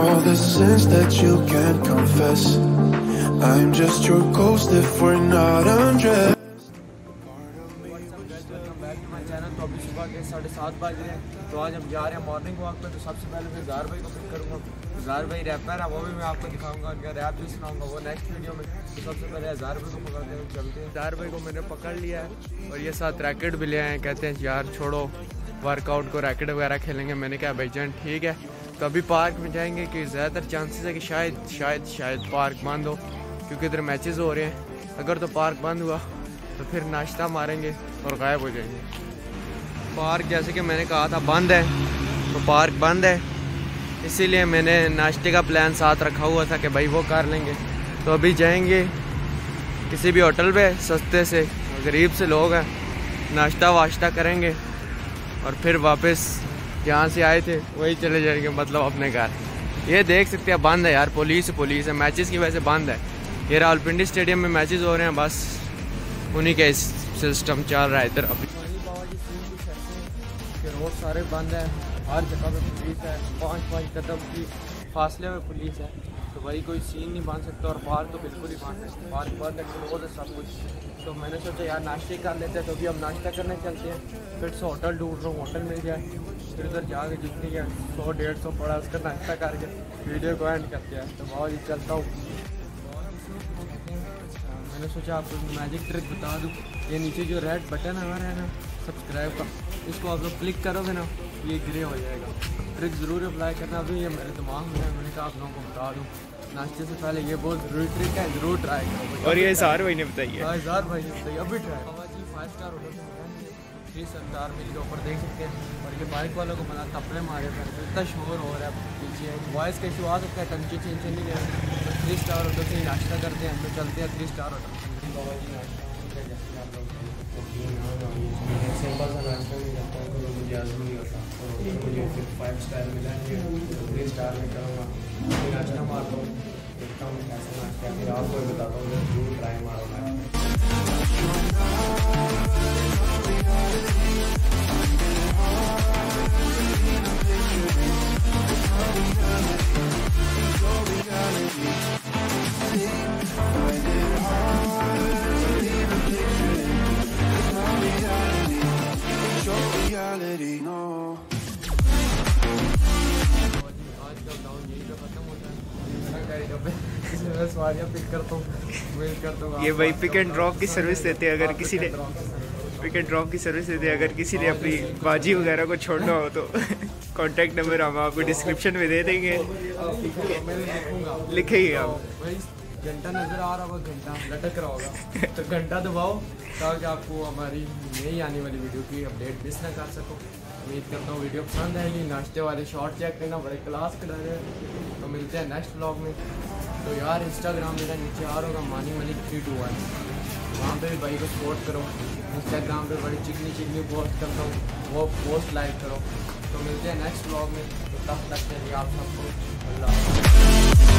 all the sins that you can't confess. I'm just your ghost if we're not undressed. साढ़े सात बज रहे हैं तो आज हम जा रहे हैं मॉर्निंग वॉक पे तो सबसे पहले मैं जार भाई को पिक करूँगा जार भाई रैपर है वो भी मैं आपको दिखाऊँगा उनका रैप भी सुनाऊँगा वो नेक्स्ट वीडियो में तो सबसे पहले हज़ार भाई को पकड़ते हैं चलते हैं जार भाई को मैंने पकड़ लिया है और ये साथ रैकेट भी ले आए हैं कहते हैं, यार, छोड़ो वर्कआउट को रैकेट वगैरह खेलेंगे मैंने कहा, भाई जान, ठीक है तो अभी पार्क में जाएँगे कि ज़्यादातर चांसेस है कि शायद शायद शायद पार्क बंद हो, क्योंकि इधर मैचेस हो रहे हैं। अगर तो पार्क बंद हुआ तो फिर नाश्ता मारेंगे और गायब हो जाएँगे। पार्क जैसे कि मैंने कहा था, बंद है तो पार्क बंद है। इसीलिए मैंने नाश्ते का प्लान साथ रखा हुआ था कि भाई वो कर लेंगे। तो अभी जाएँगे किसी भी होटल पे, सस्ते से, गरीब से लोग हैं, नाश्ता वाश्ता करेंगे और फिर वापस जहाँ से आए थे, वही चले जाएँगे मतलब अपने घर। ये देख सकते हैं बंद है यार, पुलिस पुलिस है। मैचेस की वजह से बंद है। ये रावलपिंडी स्टेडियम में मैचेस हो रहे हैं, बस उन्हीं का सिस्टम चल रहा है इधर अभी। रोड सारे बंद है, हर जगह पे पुलिस है। पाँच पाँच कदम की फासले में पुलिस है। तो भाई कोई सीन नहीं बाँध सकता और बाहर तो बिल्कुल ही बाँध सकते बंद है क्लोज है सब कुछ। तो मैंने सोचा, यार, नाश्ते कर लेते हैं तो अभी हम नाश्ता करने चलते हैं। फिर से होटल ढूंढ रहा हूँ, होटल मिल जाए फिर उधर जाके जितनी है सौ, डेढ़ सौ पड़ा, उसका नाश्ता करके वीडियो को एंड करते हैं। तो बहुत ही चलता हूँ। मैंने सोचा आपको मैजिक ट्रिक बता दूँ। ये नीचे जो रेड बटन हमारा है ना सब्सक्राइब का। इसको आप लोग क्लिक करोगे ना, ये ग्रे हो जाएगा। ट्रिक ज़रूर अप्लाई करना। अभी ये मेरे दिमाग में है मैंने कहा आप लोगों को बता दूँ। नाश्ते से पहले ये बहुत ज़रूरी ट्रिक है ज़रूर ट्राई करो और ये इजहार भाई ने बताइए हाँ। इजहार भाई ने बताइए अभी ट्राई बाबा जी five star hotel three star मिल के ऊपर देख सकते हैं। और ये बाइक वालों को मना तपड़े मारे थे इतना शोर हो रहा है। पीछे वॉइस का इशू आ सकता है टंकी चेंज नहीं रहे तो थ्री स्टार होटल से ही नाश्ता करते हैं। तो चलते हैं थ्री स्टार होटल बाबा जी नाश्ता सिंपल सा नाश्ता नहीं करता कोई मुझे आज़म नहीं होता। और मुझे फिर फाइव स्टार मिला है थ्री स्टार में करूँगा। फिर नाश्ता मारता हूँ, देखता हूँ कैसे नाश्ता है। फिर आपको बताता हूँ ज़रूर ट्राई मारो मैं सवारियाँ पिक करता हूँ वेट करता हूँ ये भाई पिक एंड ड्रॉप की सर्विस देते हैं अगर किसी ने पिक एंड ड्रॉप की सर्विस देते हैं अगर किसी ने अपनी बाजी वगैरह को छोड़ना हो तो कॉन्टैक्ट नंबर हम आपको डिस्क्रिप्शन में दे देंगे। लिखेंगे। आप। घंटा नज़र आ रहा होगा, घंटा लटक रहा होगा। तो घंटा दबाओ, ताकि आपको हमारी नई आने वाली वीडियो की अपडेट मिस ना कर सको। उम्मीद करता हूँ वीडियो पसंद आएगी। नाश्ते वाले शॉर्ट चेक करना बड़े क्लास के डर तो मिलते हैं नेक्स्ट ब्लॉग में। तो यार इंस्टाग्राम मेरा नीचे आ रहा होगा मानी मलिक थ्री टू वन वहाँ पर भी भाई को सपोर्ट करो। इंस्टाग्राम पे बड़ी चिकनी चिकनी पोस्ट करता हूँ। वो पोस्ट लाइक करो। तो मिलते हैं नेक्स्ट ब्लॉग में। तो तब तक के लिए आप सबको अल्लाह